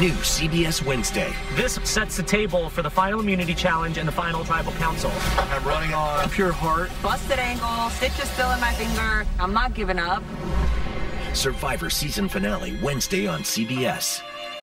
New CBS Wednesday. This sets the table for the final immunity challenge and the final tribal council. I'm running on pure heart. Busted ankle, stitch is still in my finger. I'm not giving up. Survivor season finale Wednesday on CBS.